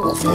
Oh!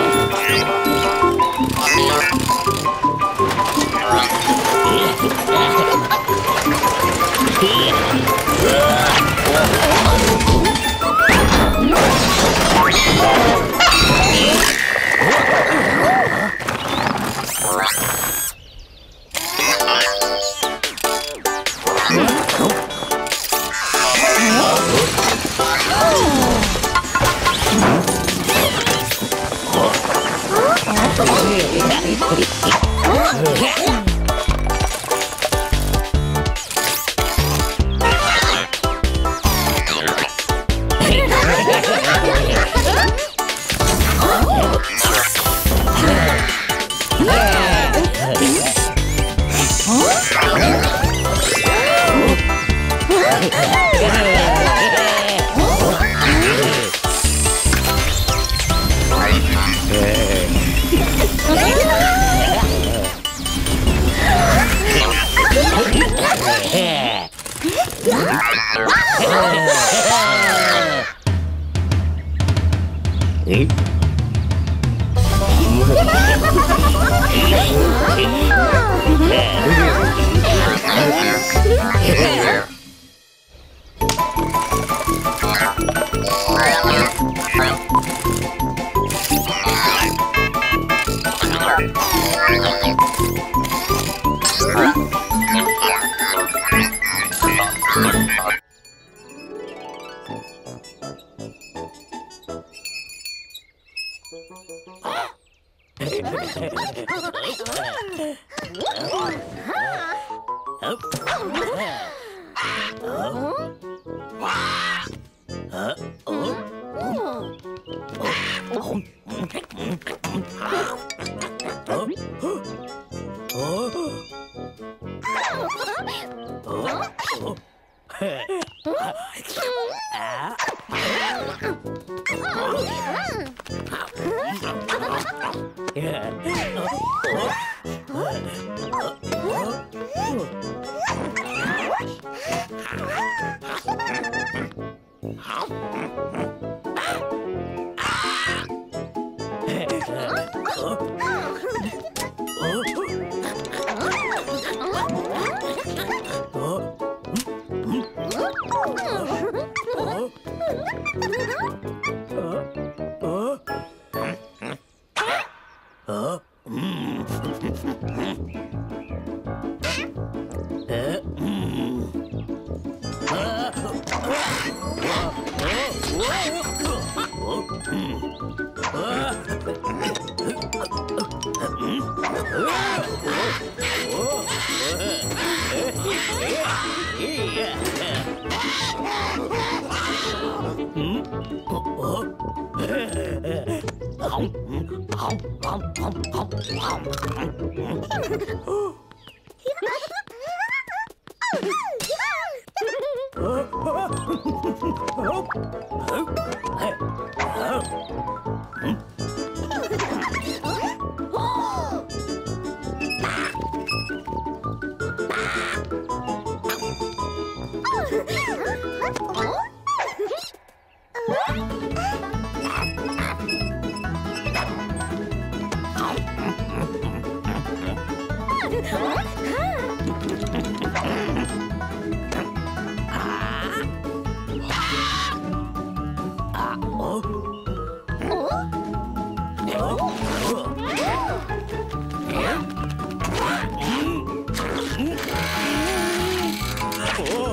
오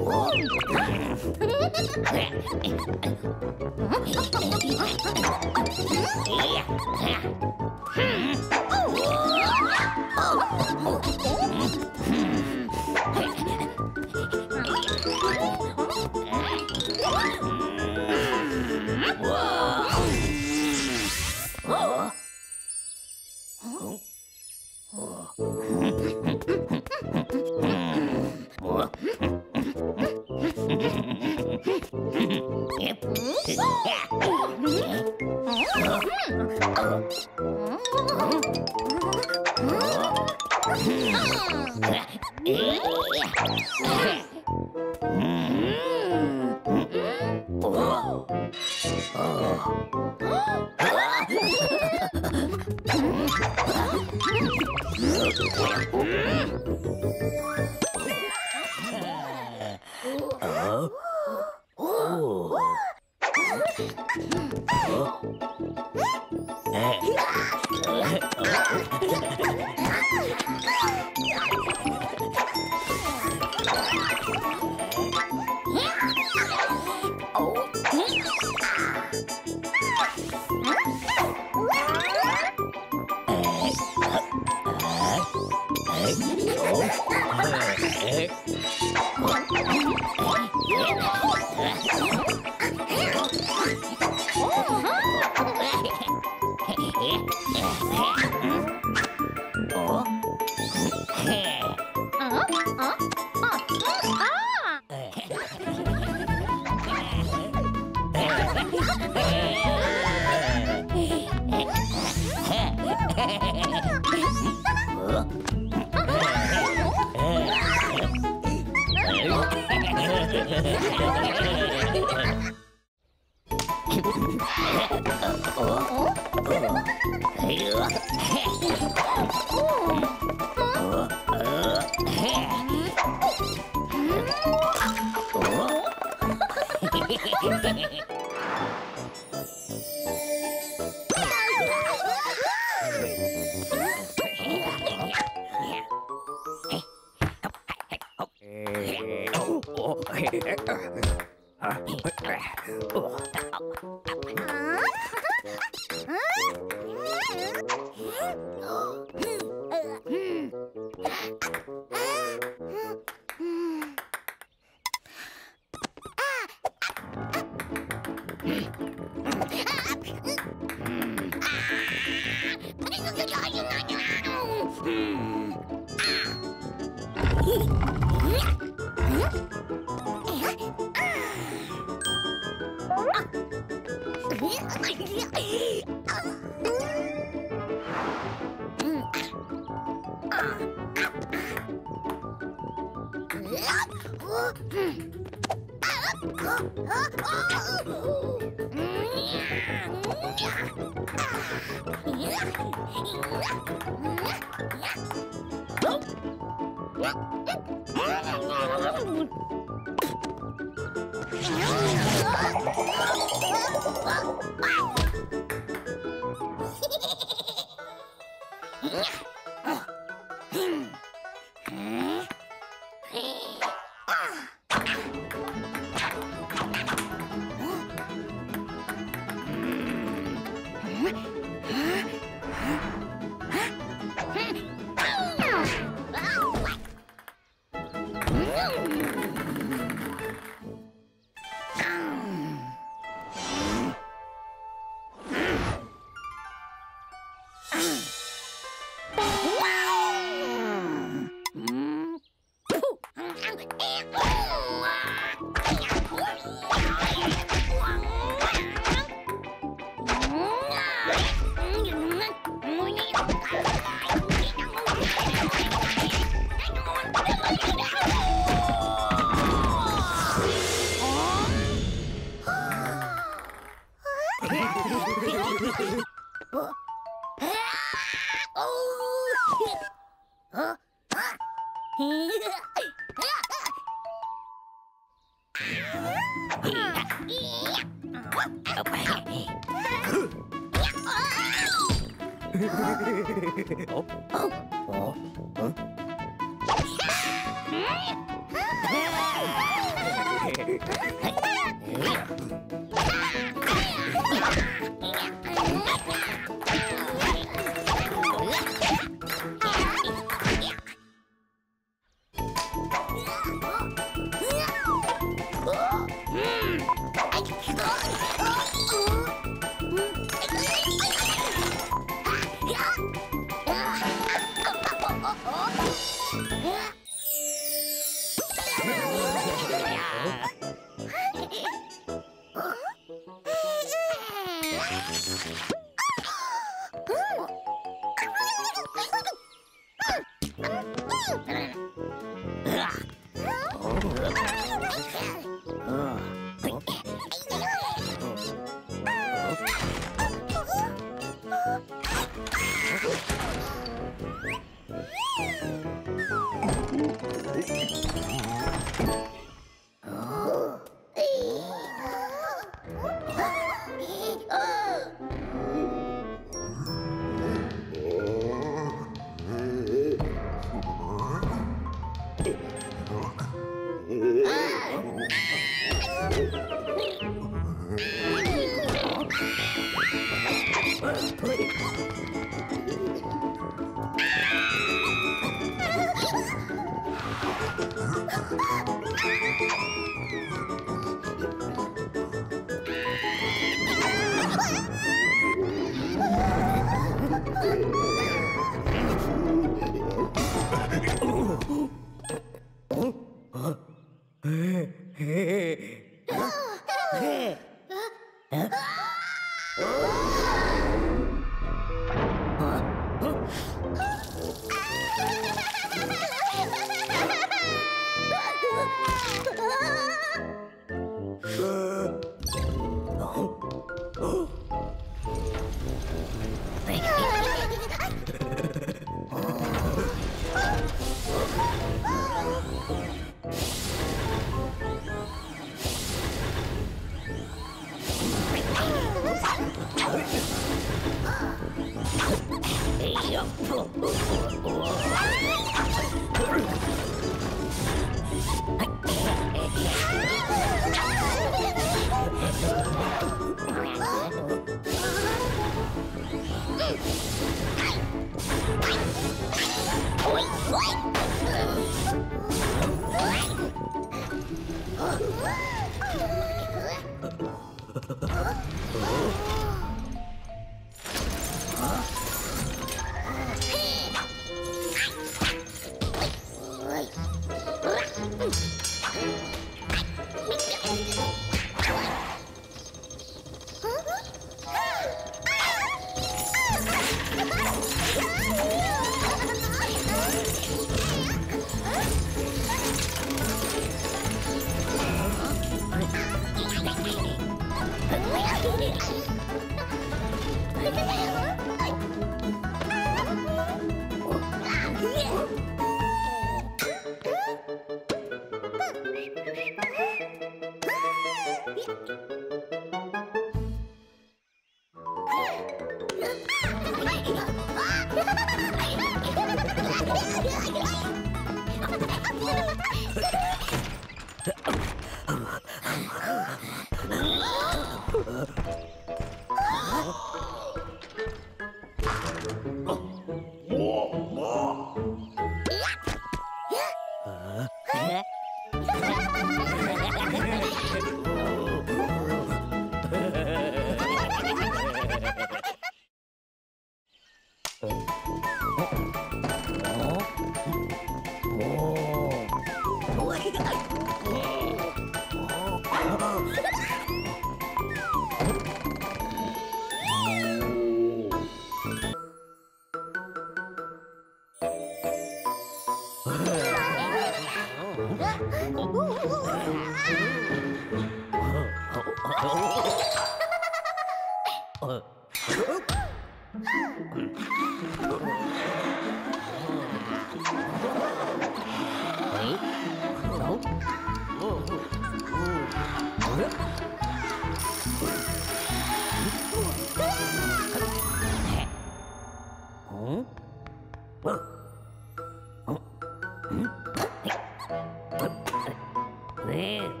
ね。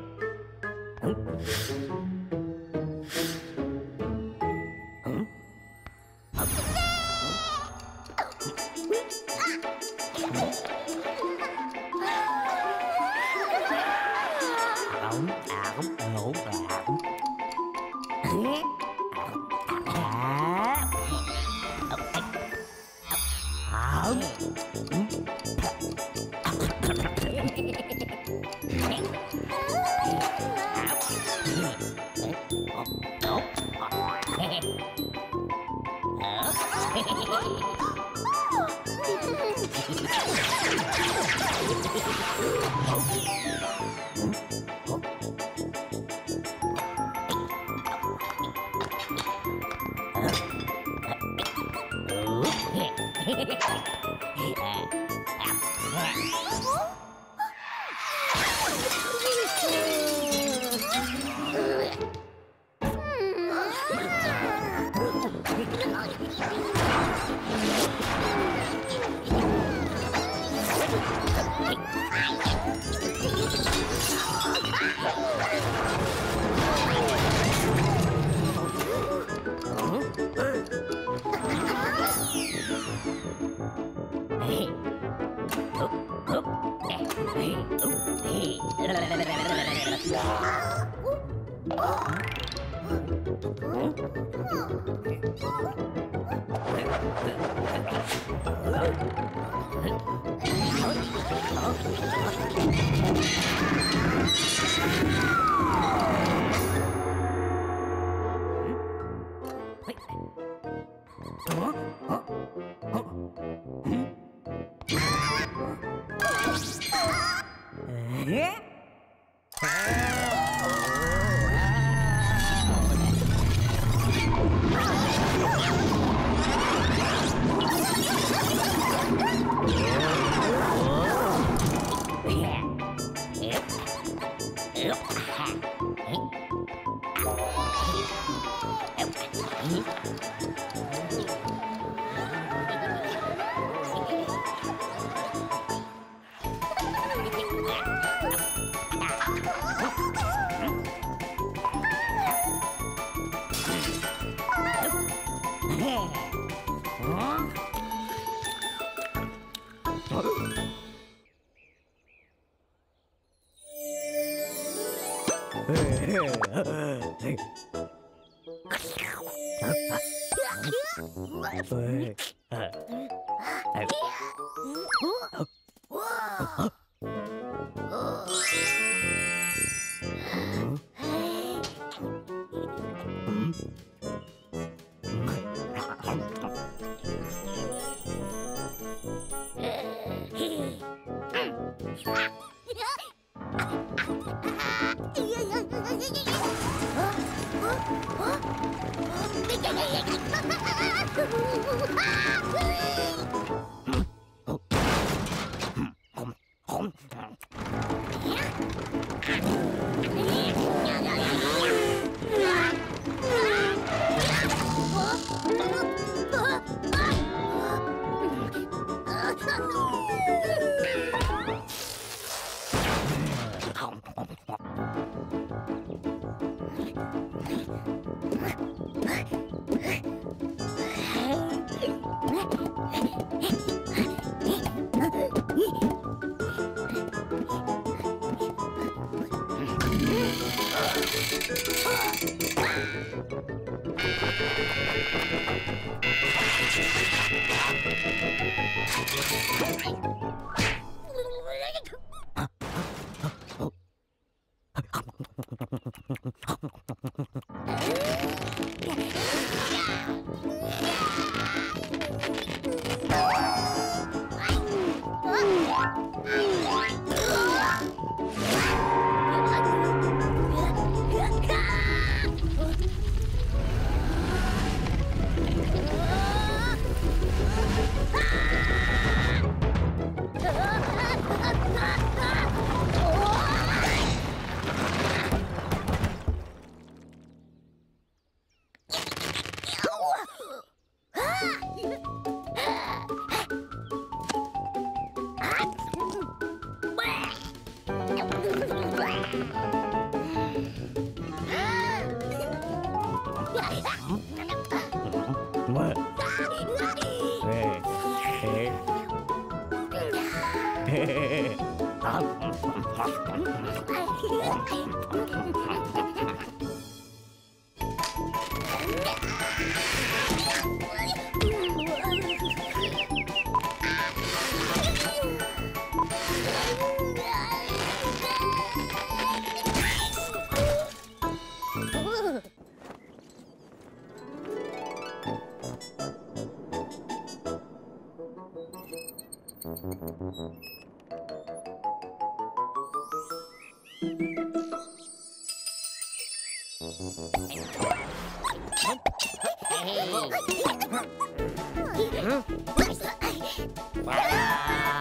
Wow.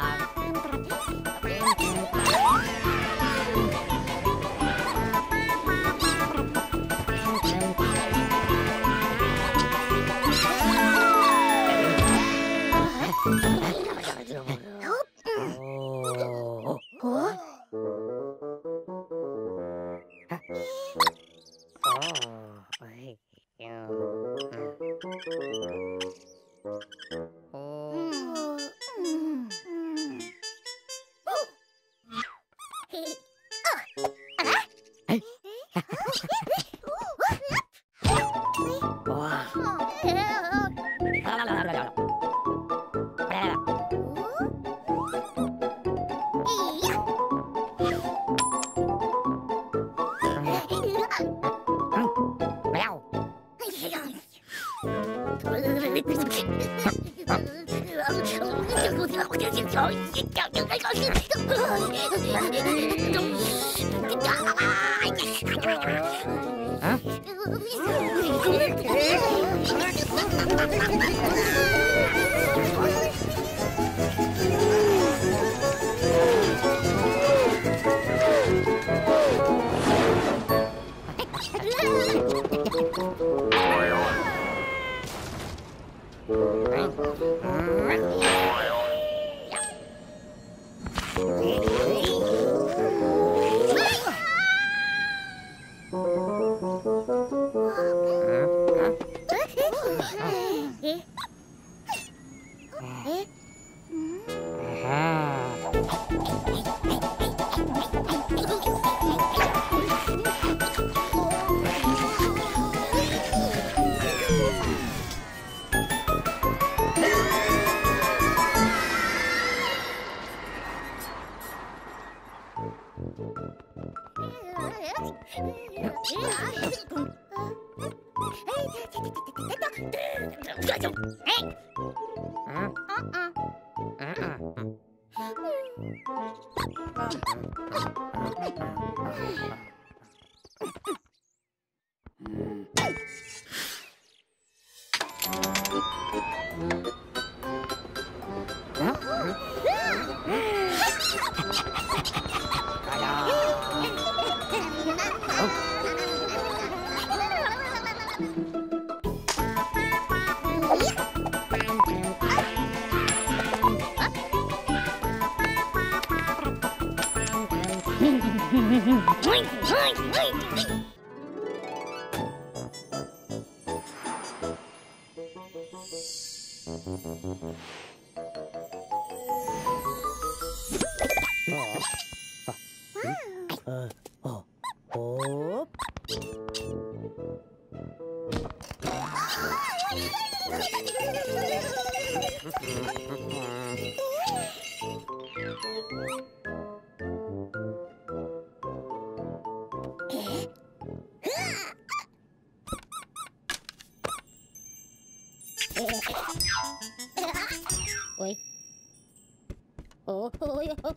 Oh, yeah.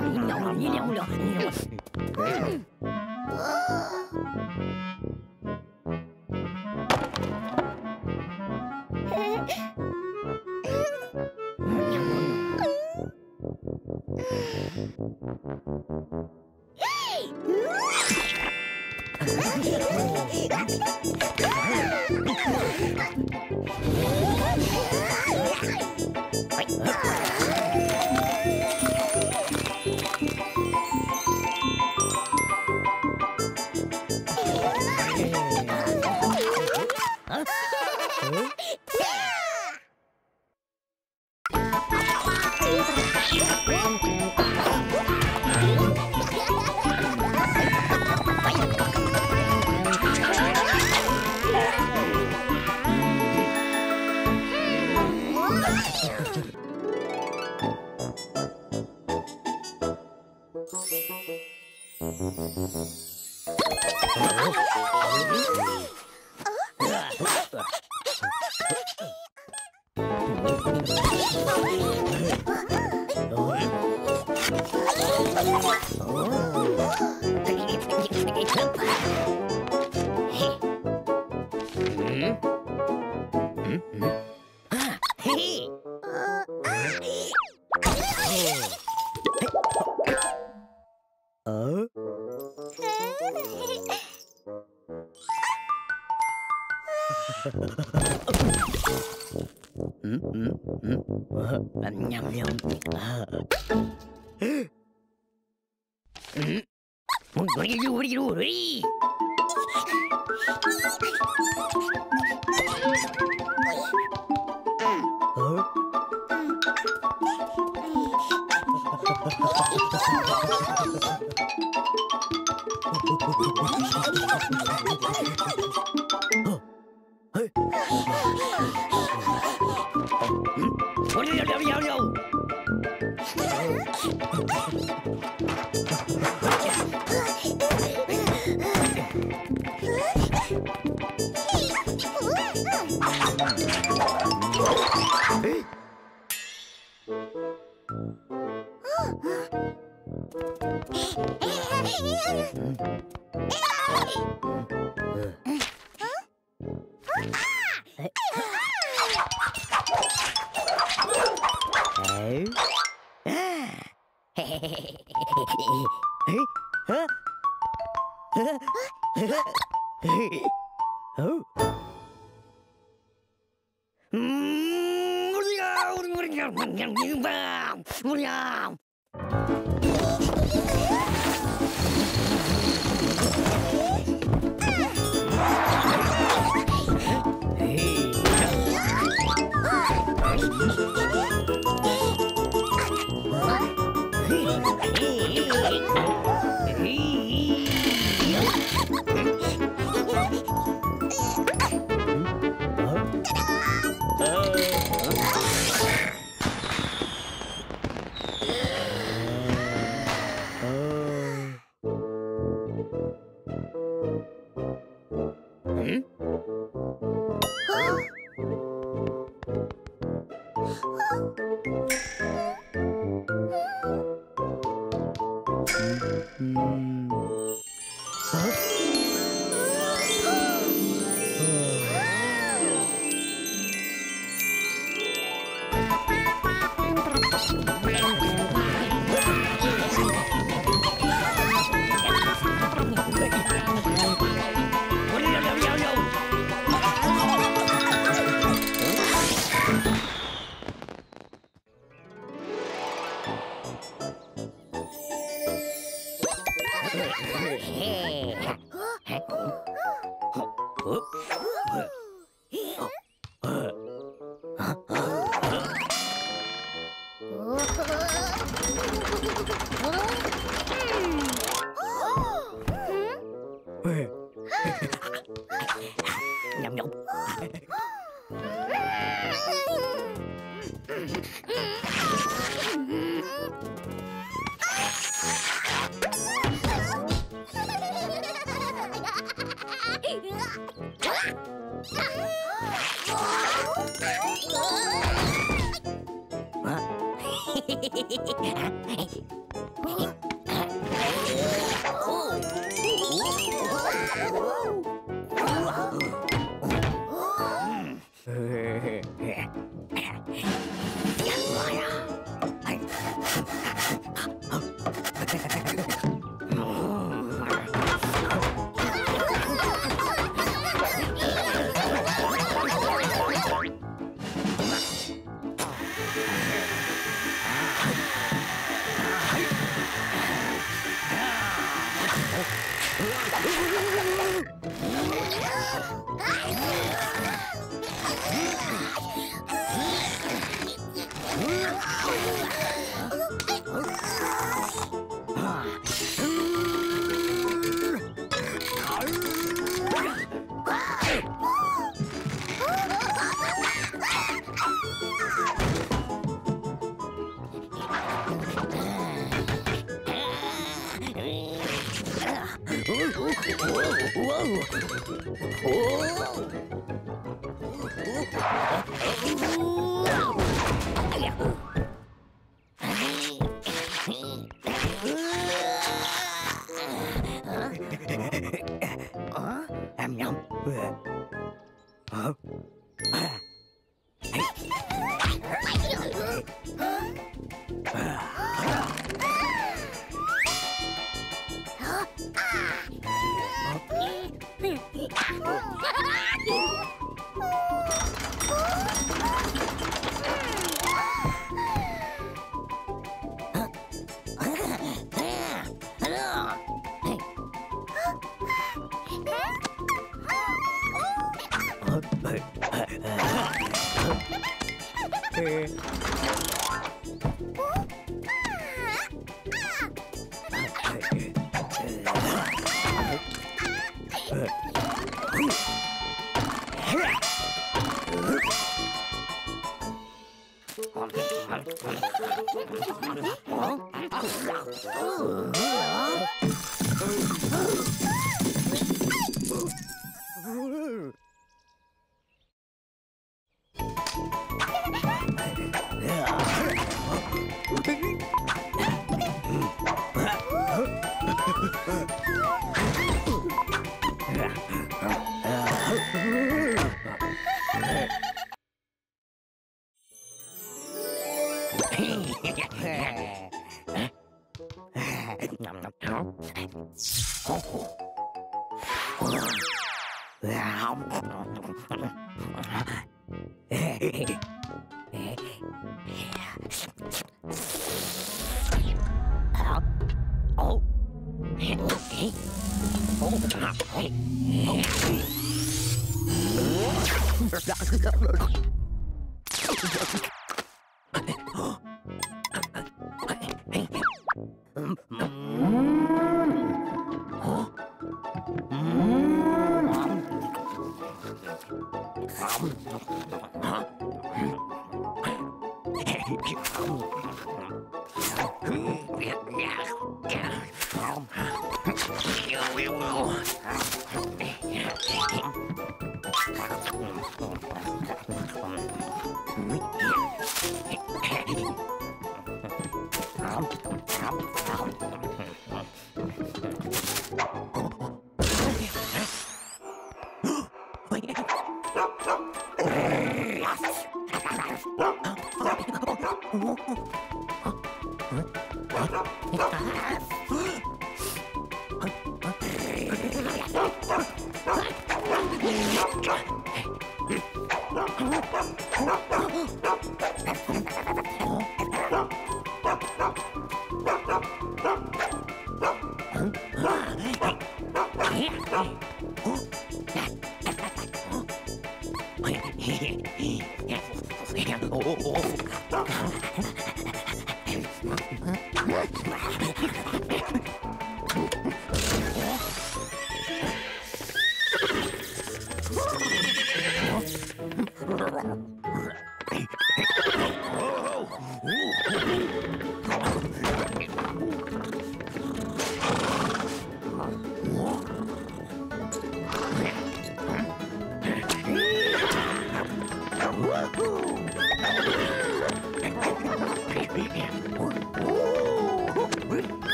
你尿了，你尿了，你尿了。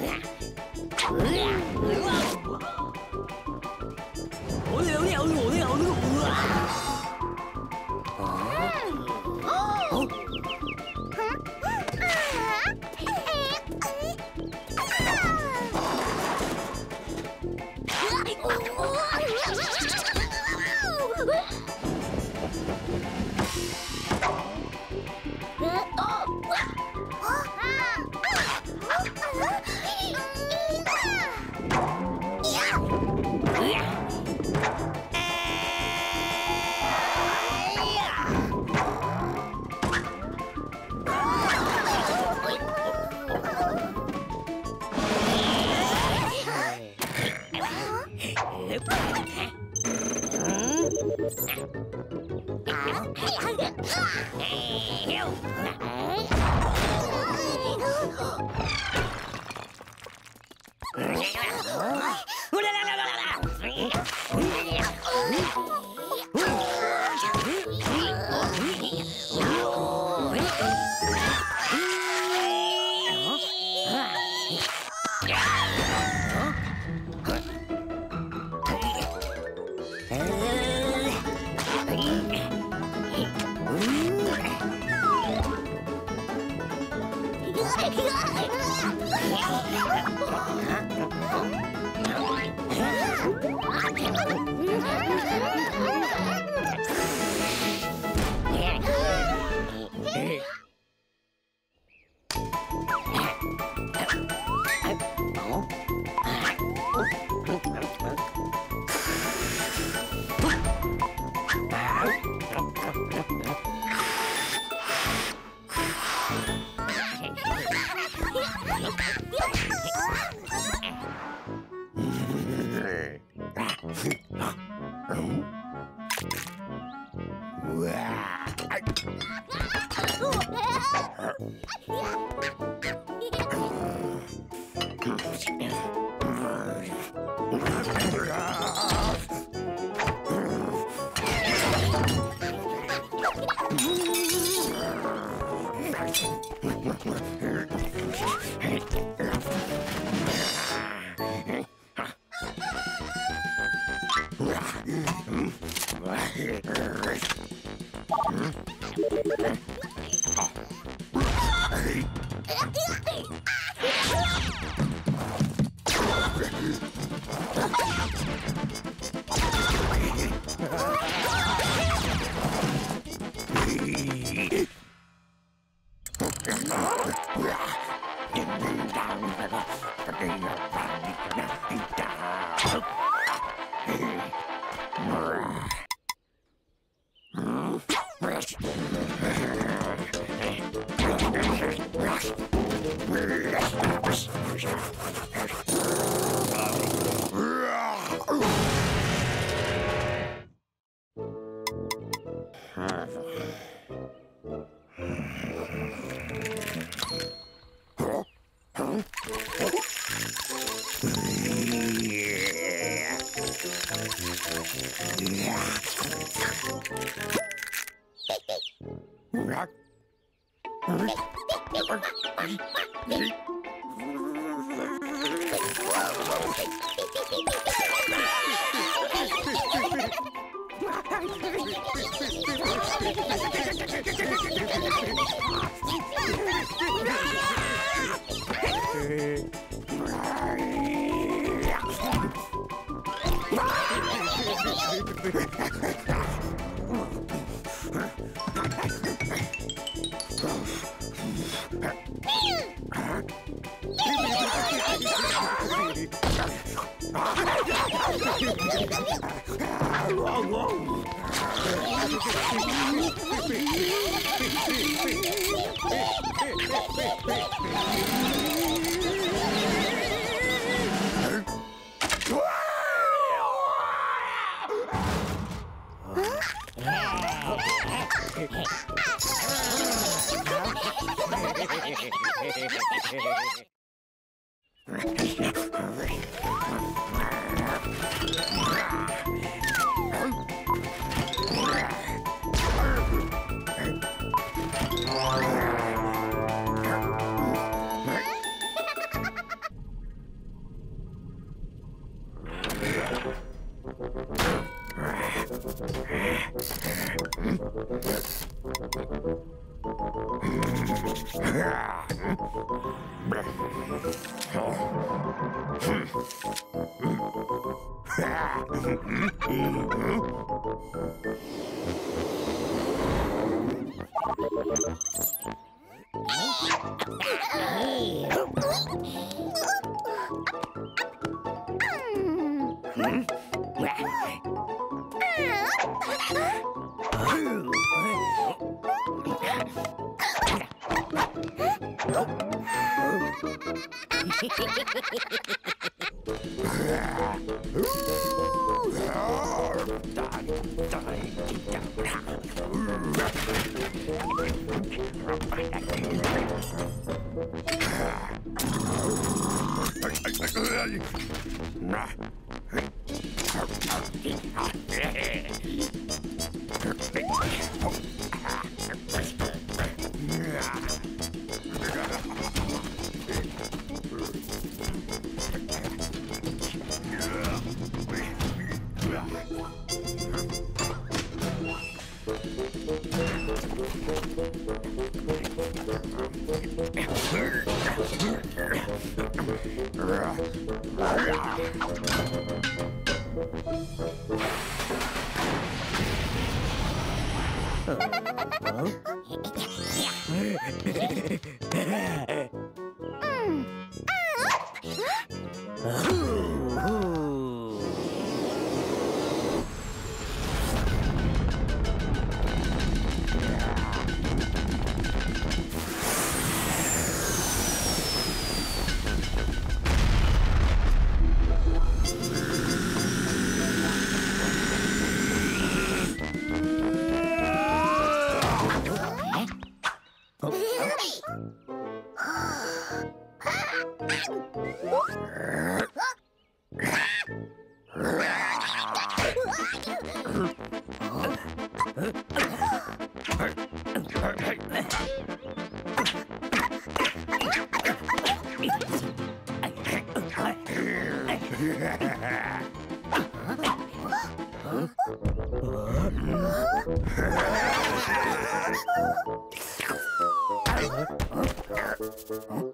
yeah. ハハハハ bro.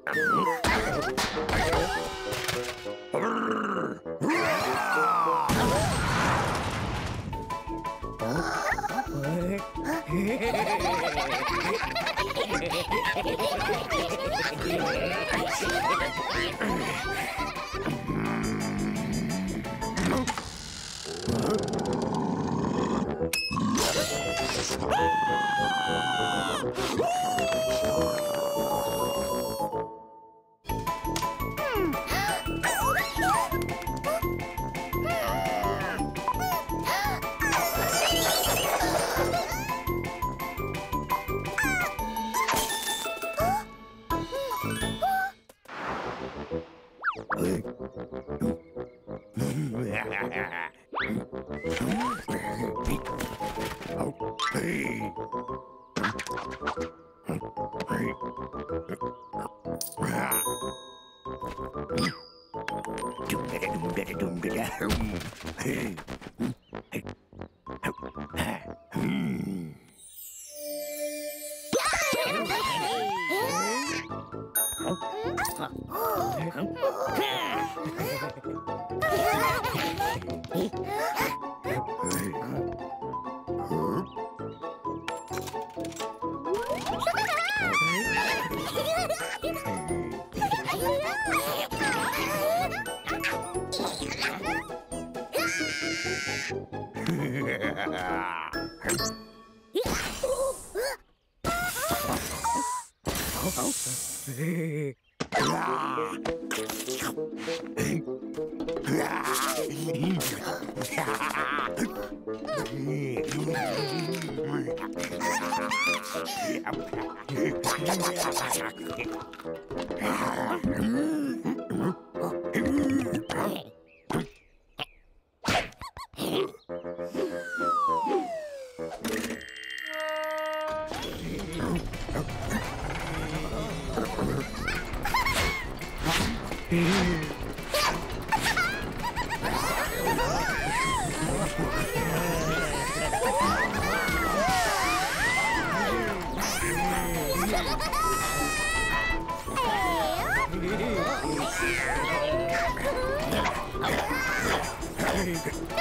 egg! No!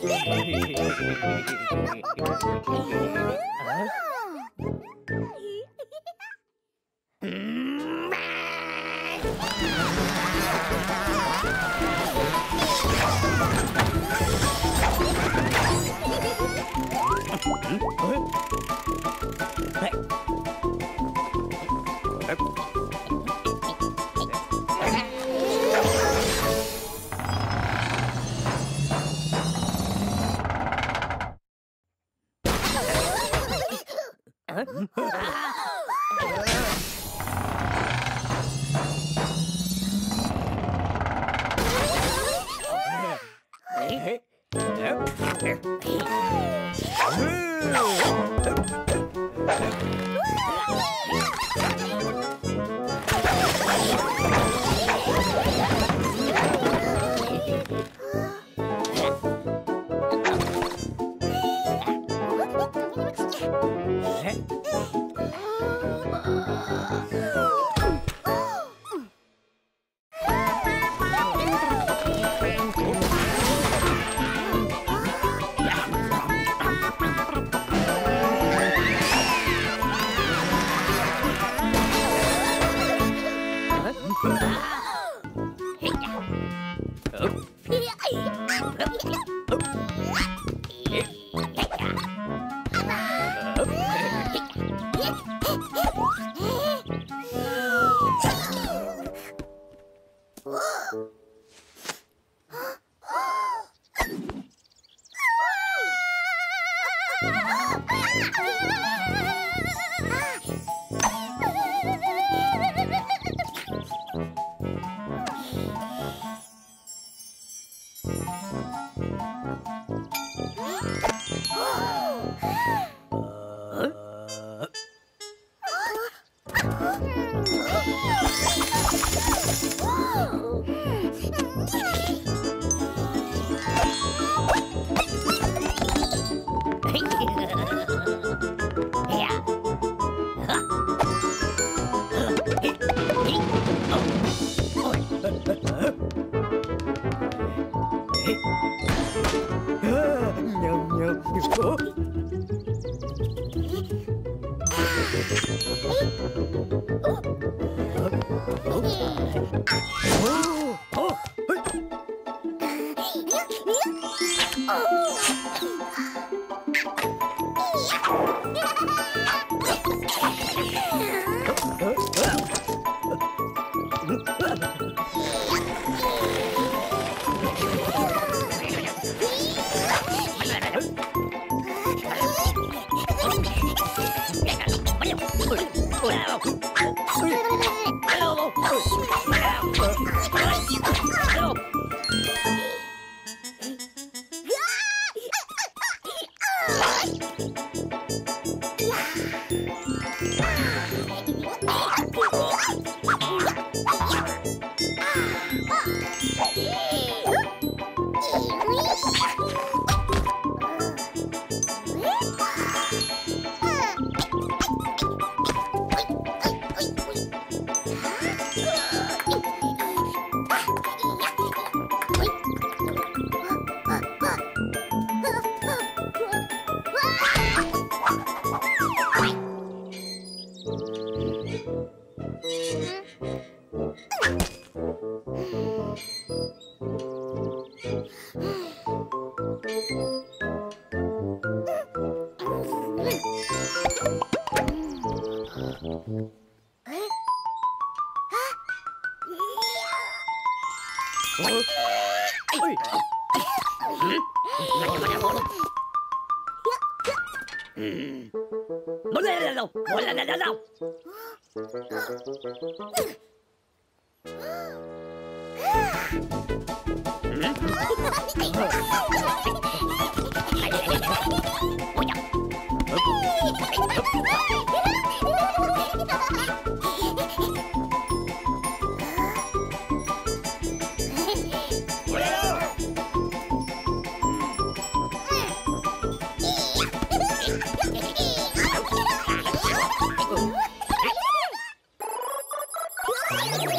huh? Dạ dạ dạ Oh, my God.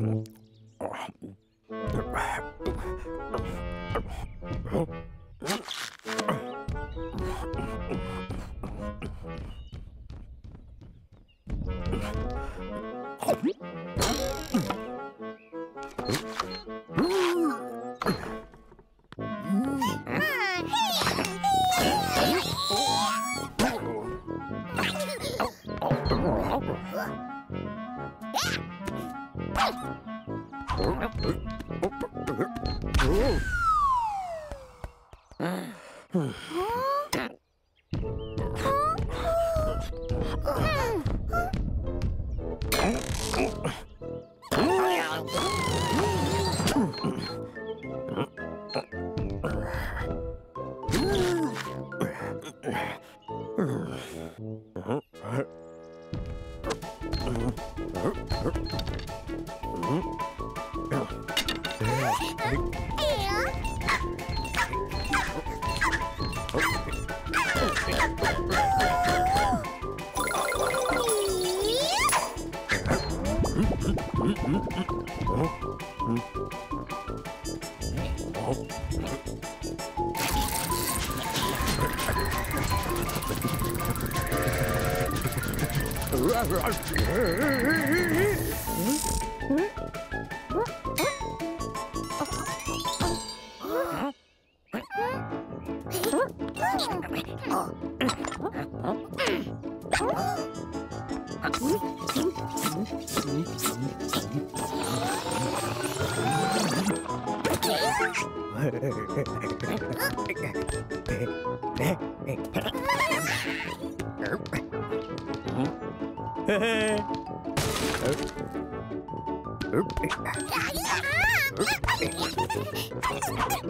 Minecraft Oop. Oop.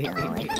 Hey, hey, hey, hey.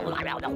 đầu lại vào đầu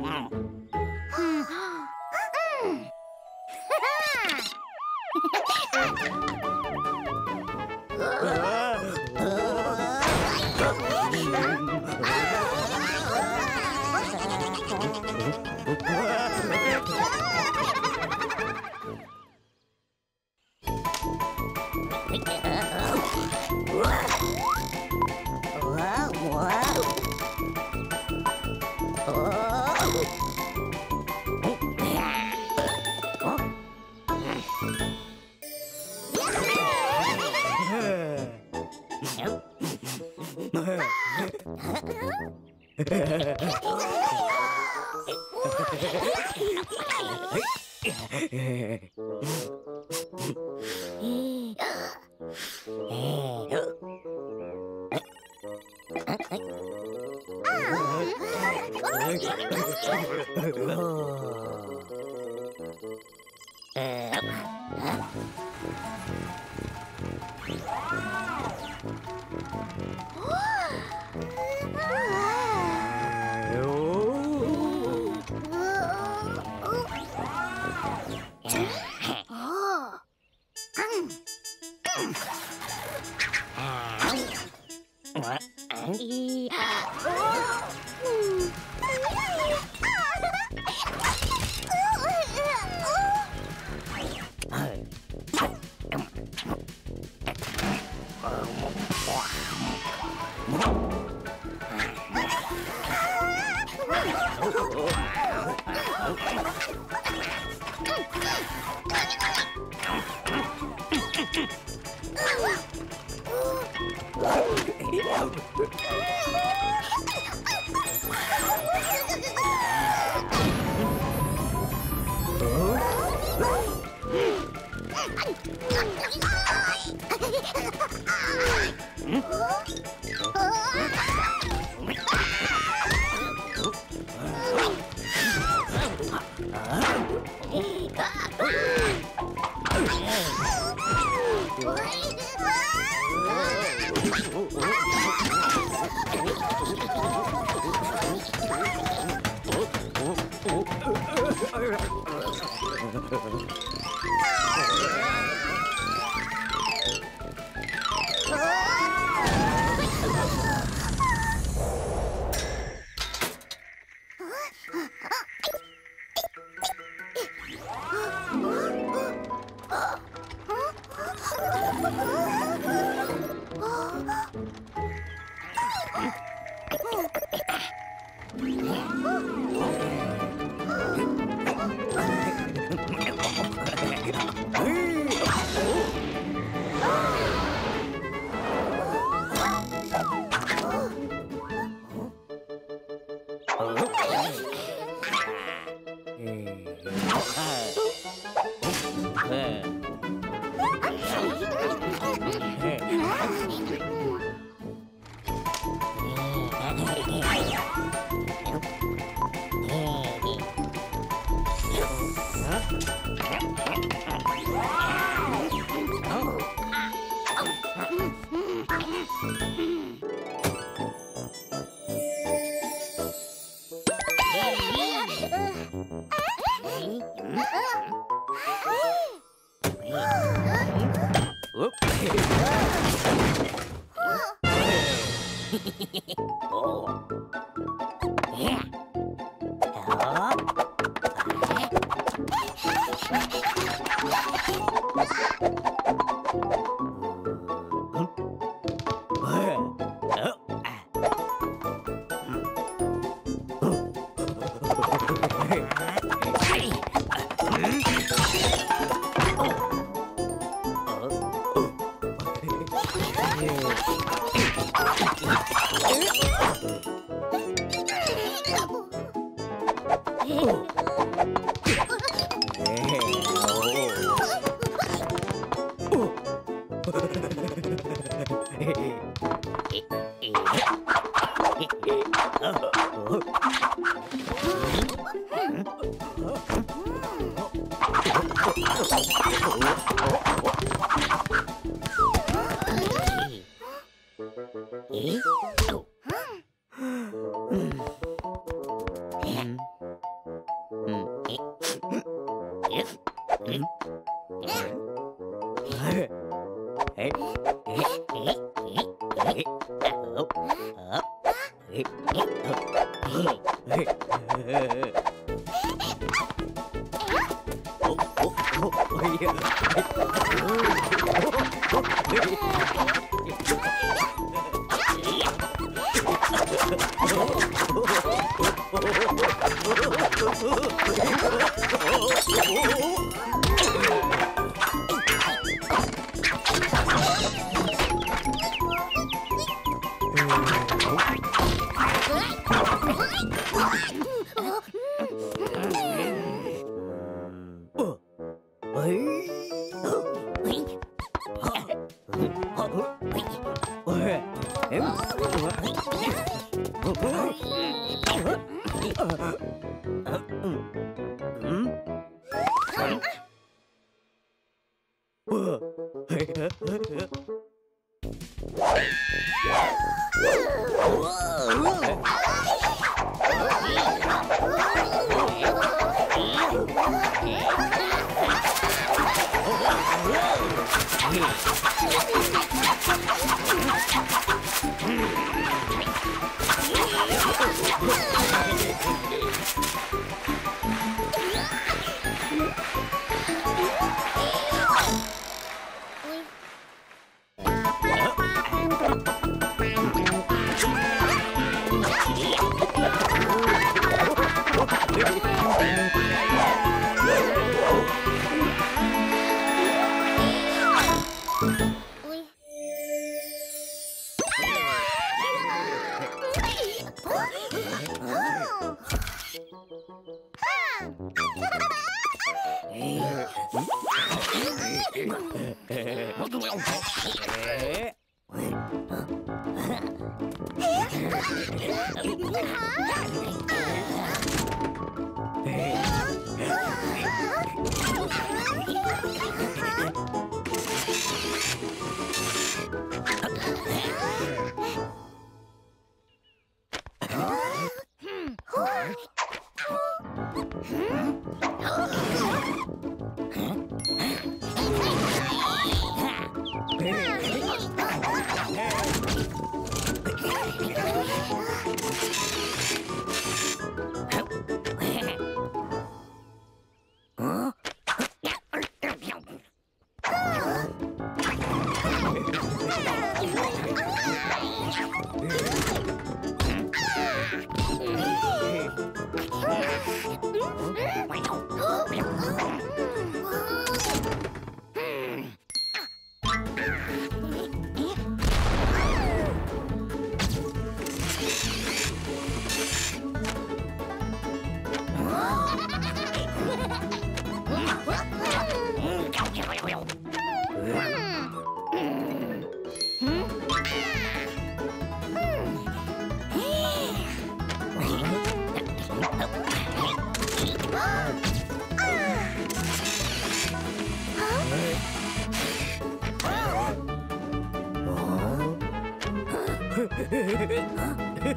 あっ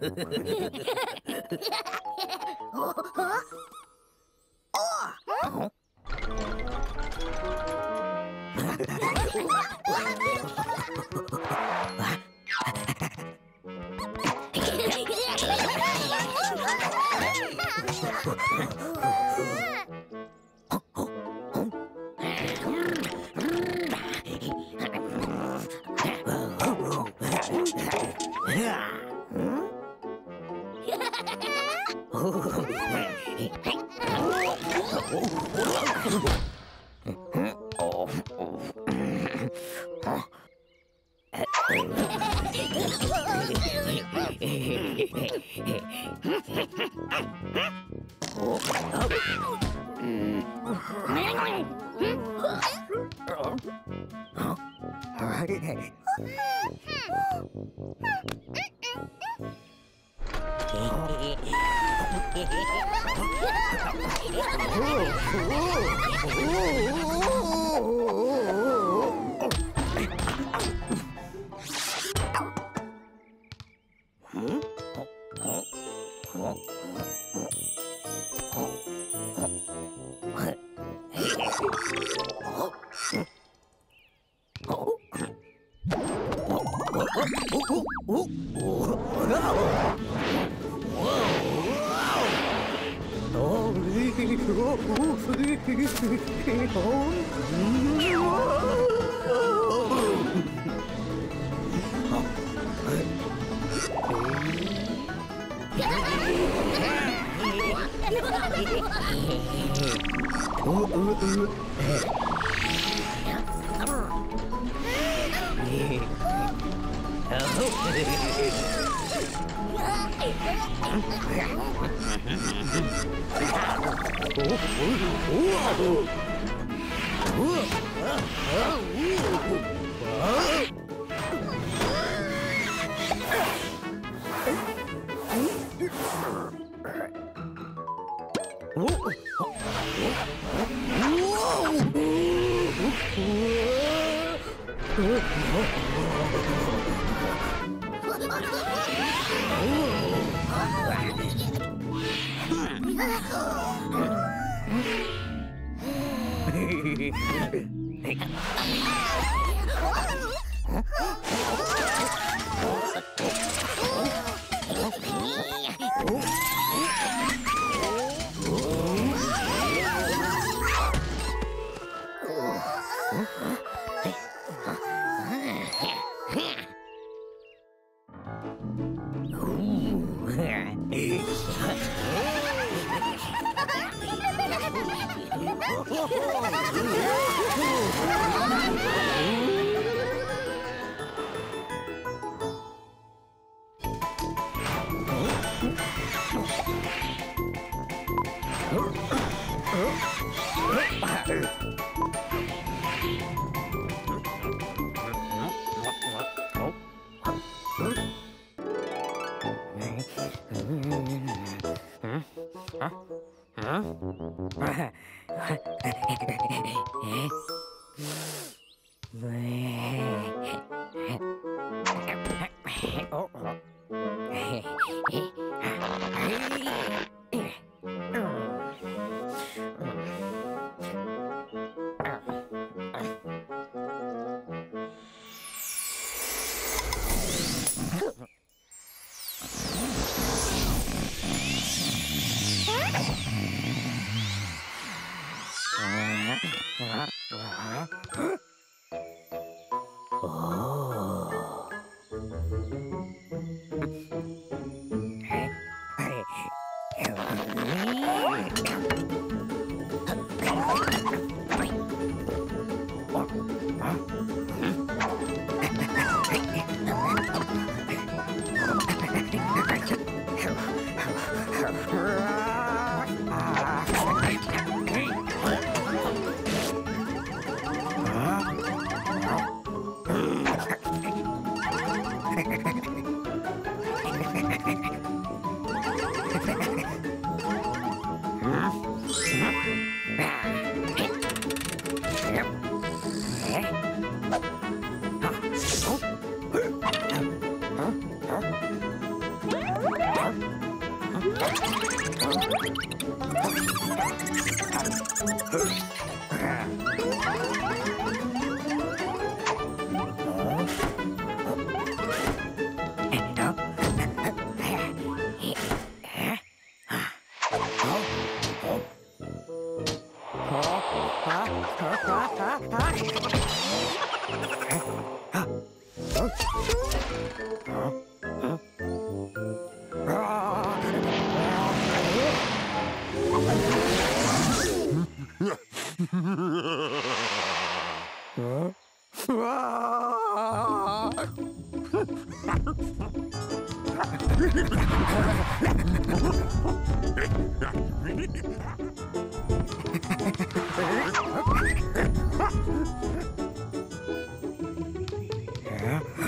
oh you 嗯。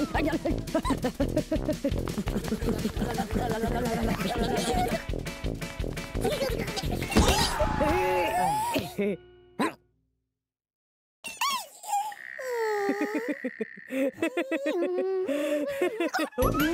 La no.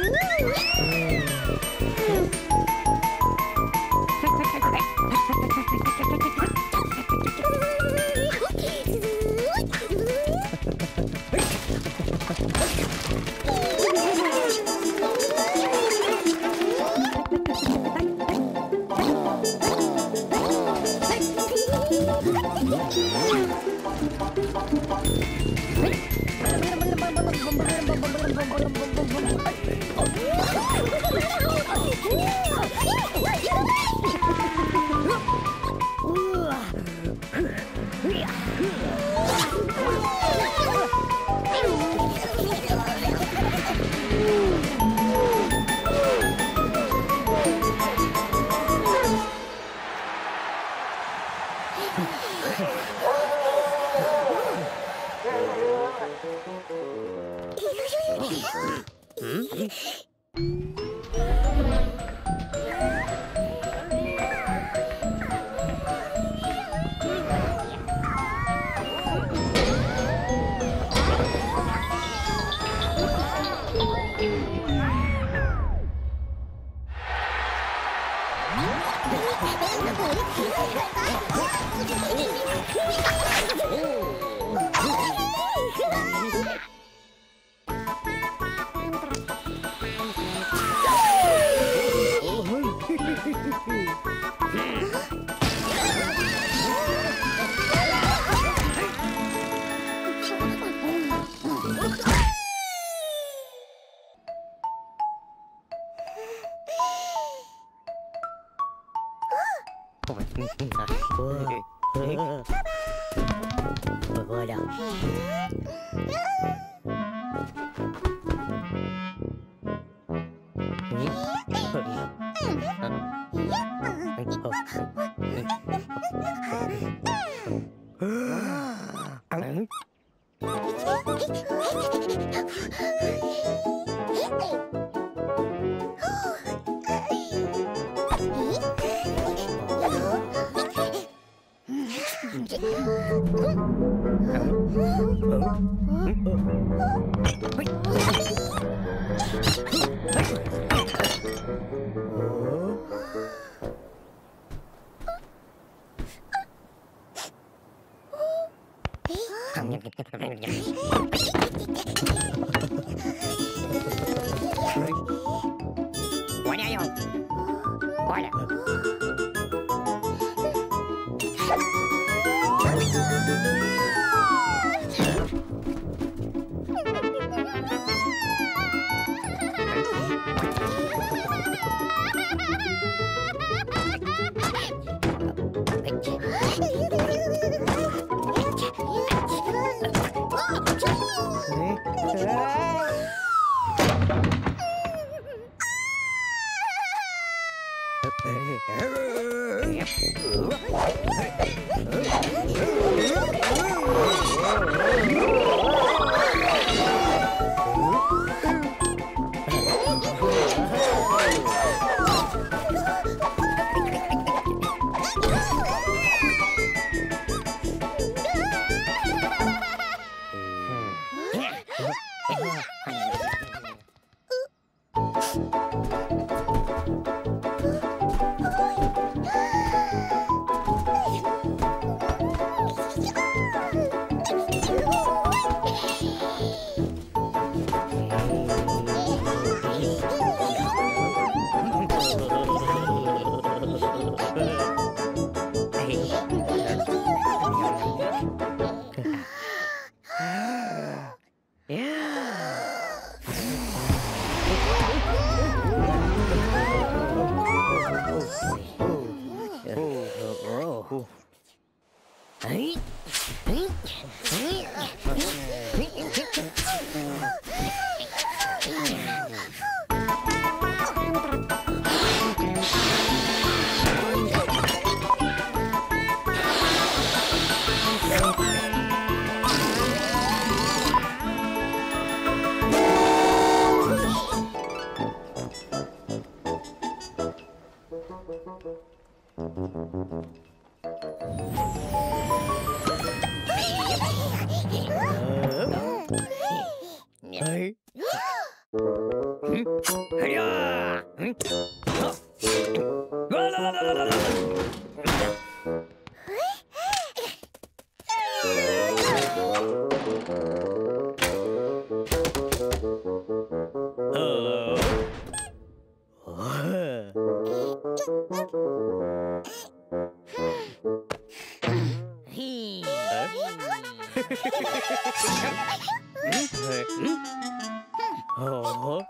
Oh,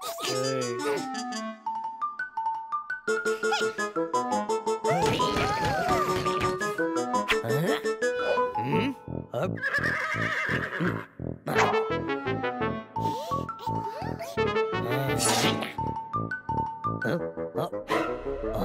hey. Hmm? Up. Oh.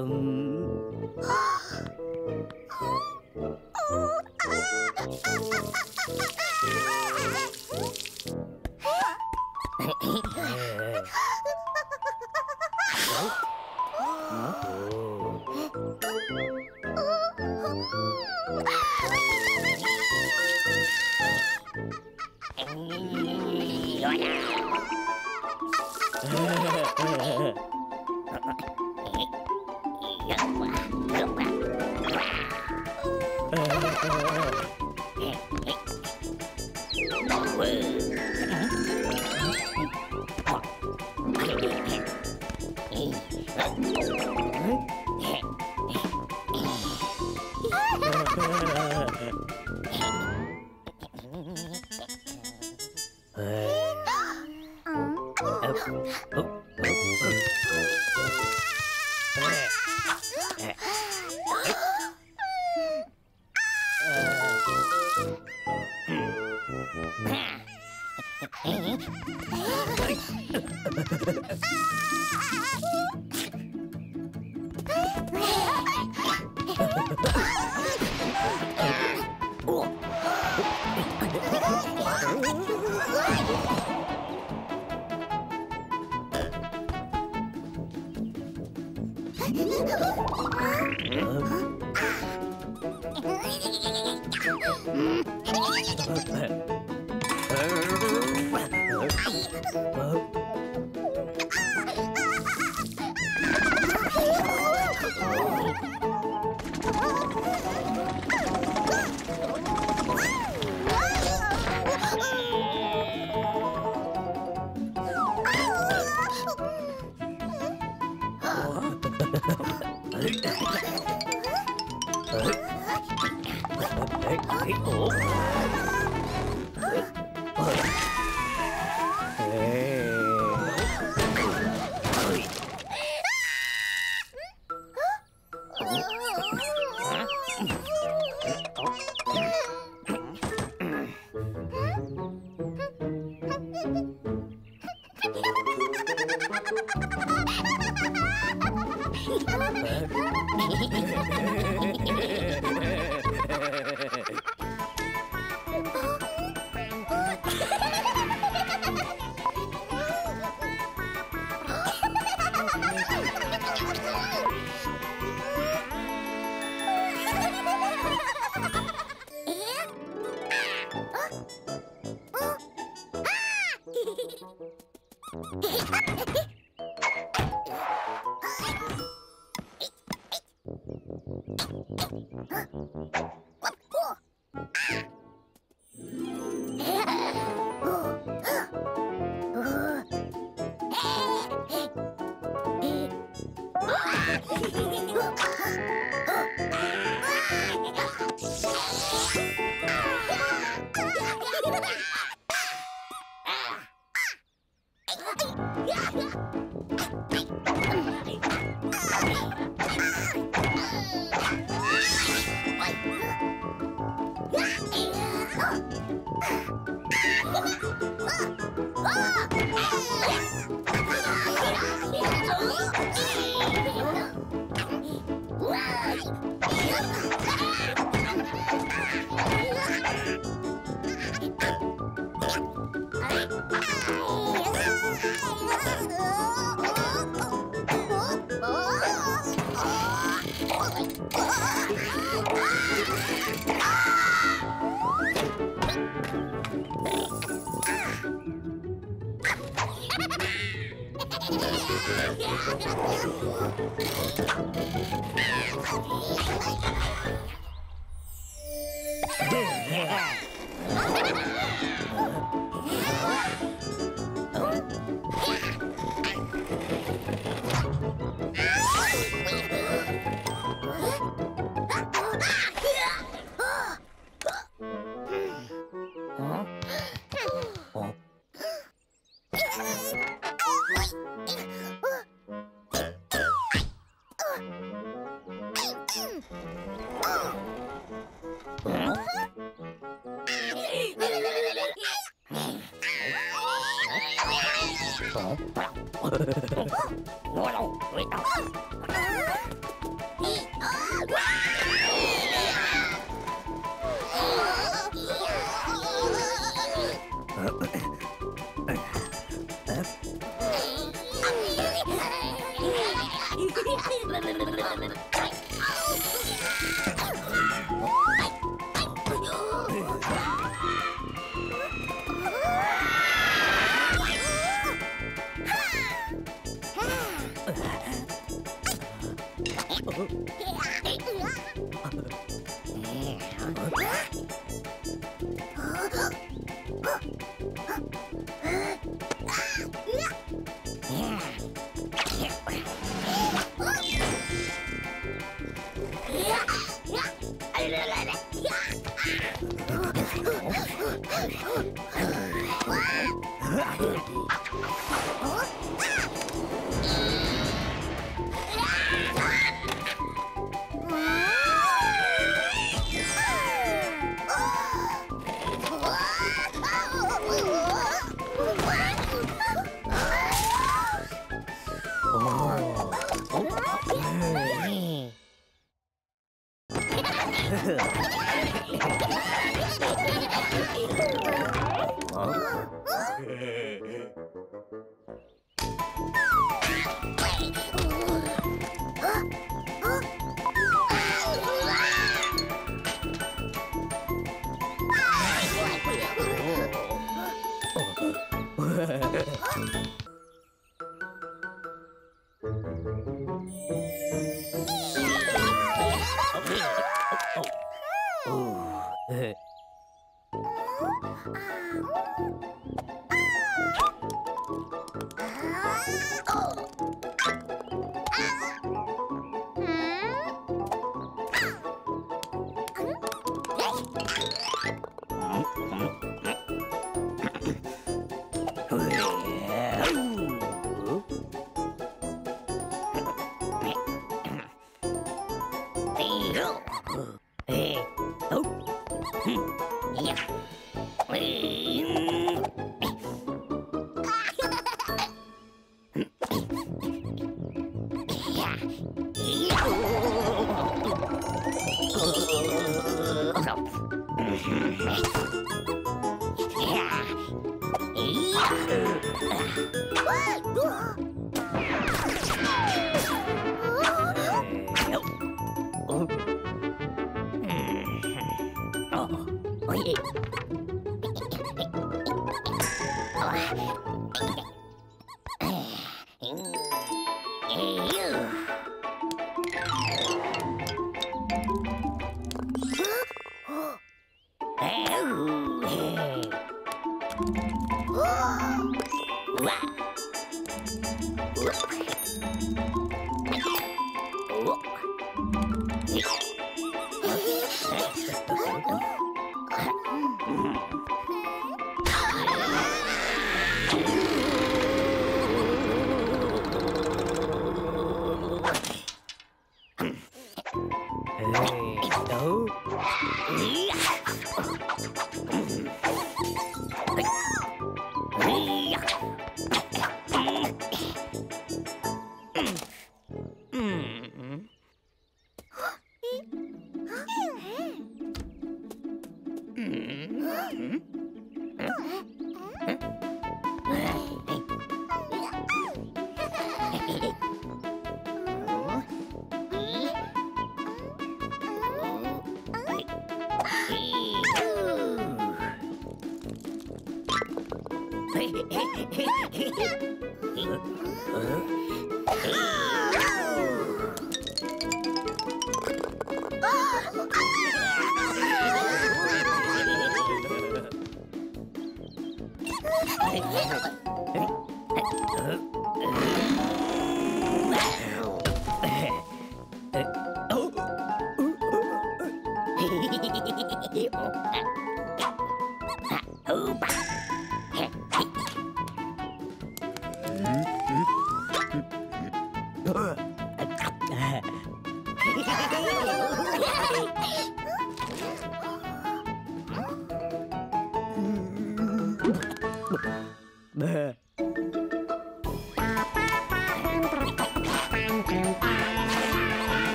Um...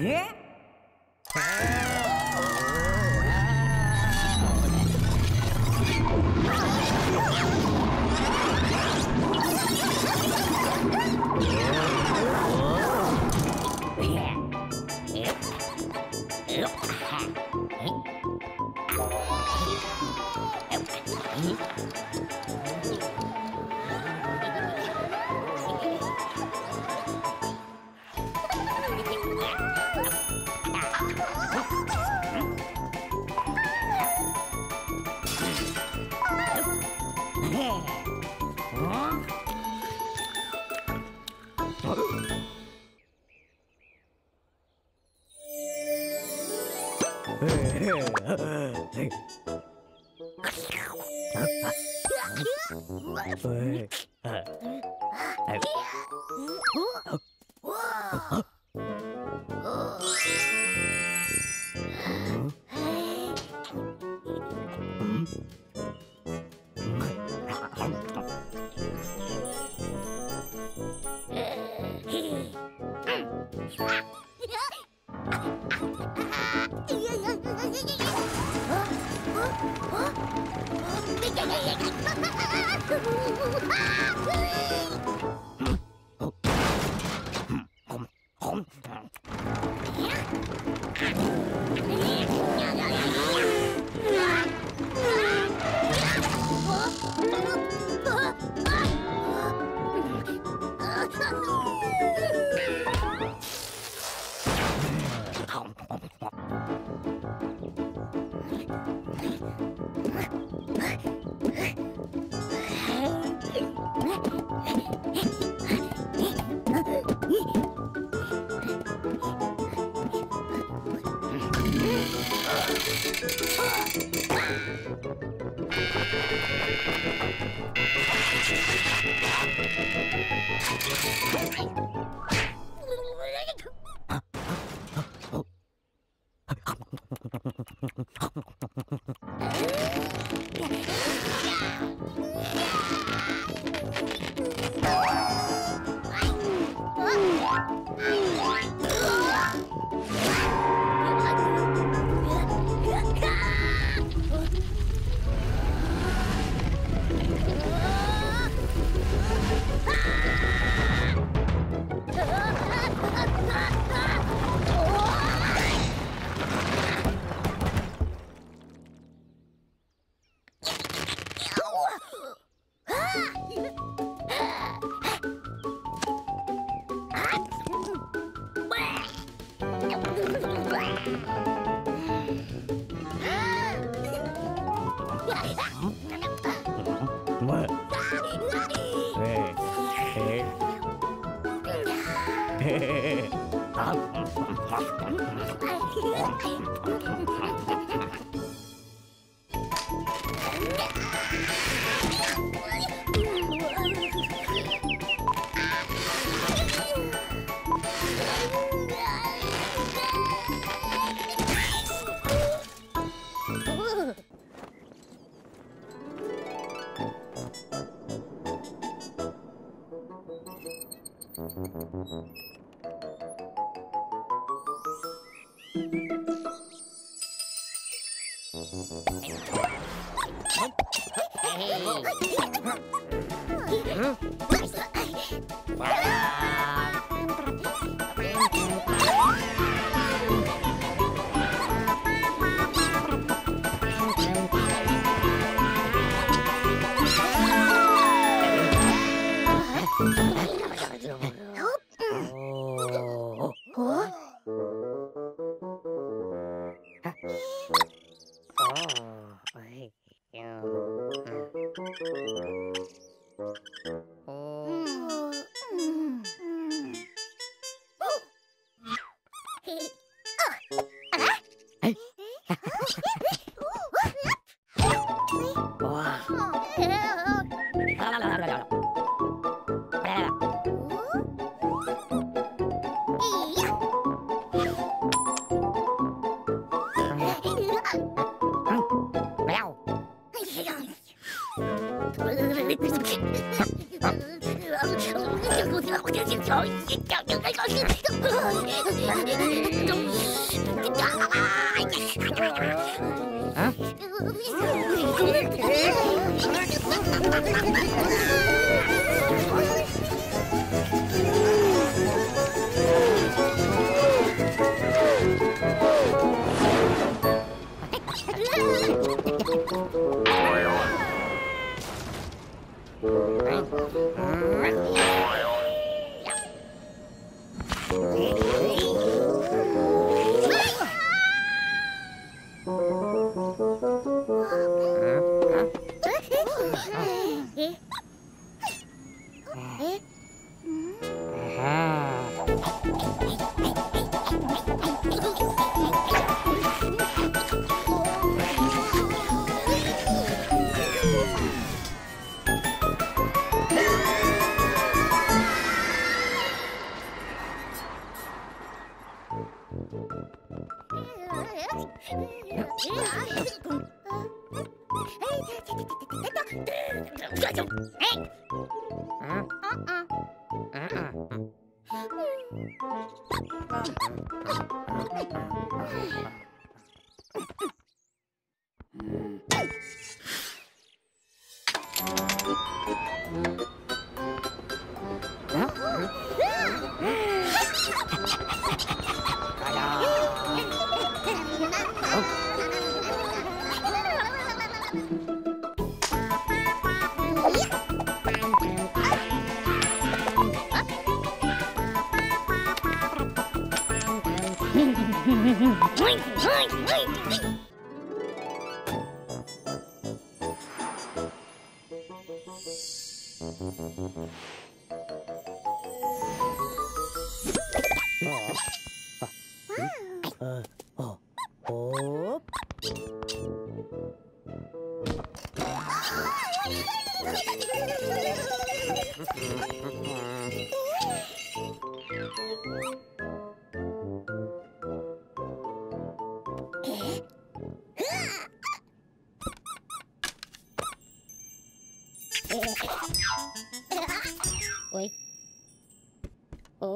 예?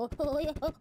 oh, oh, oh,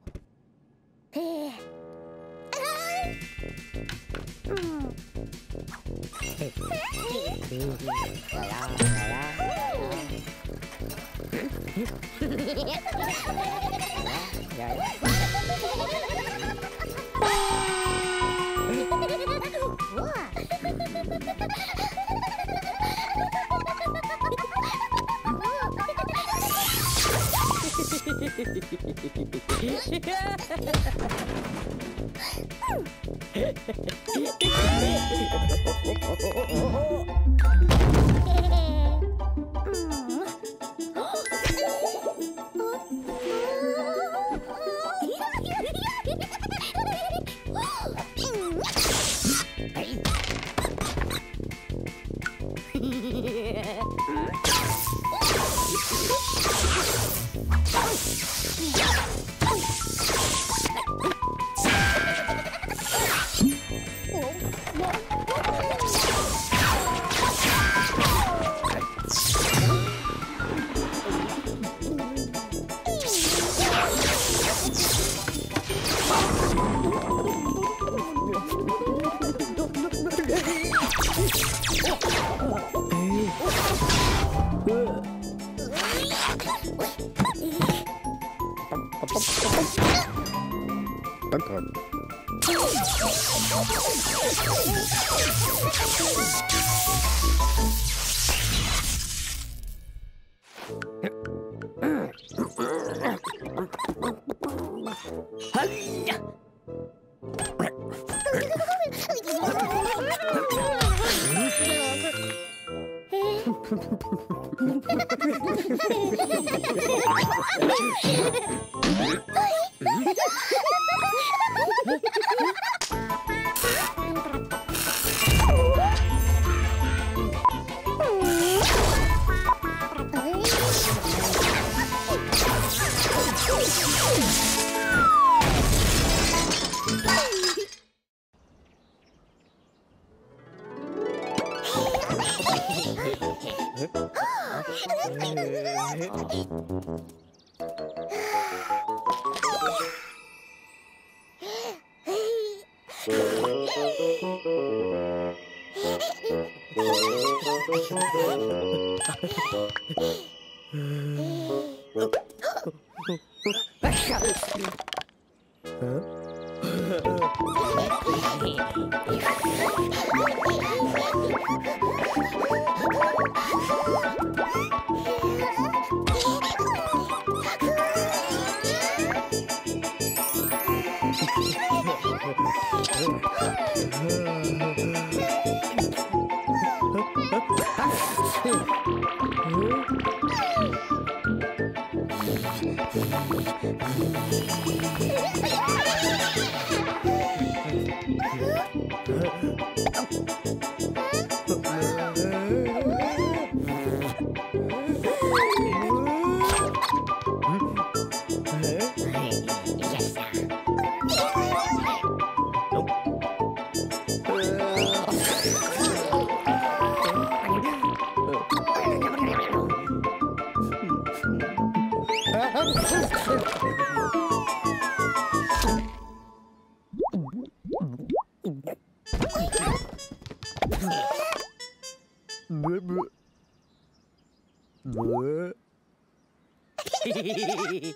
Oh,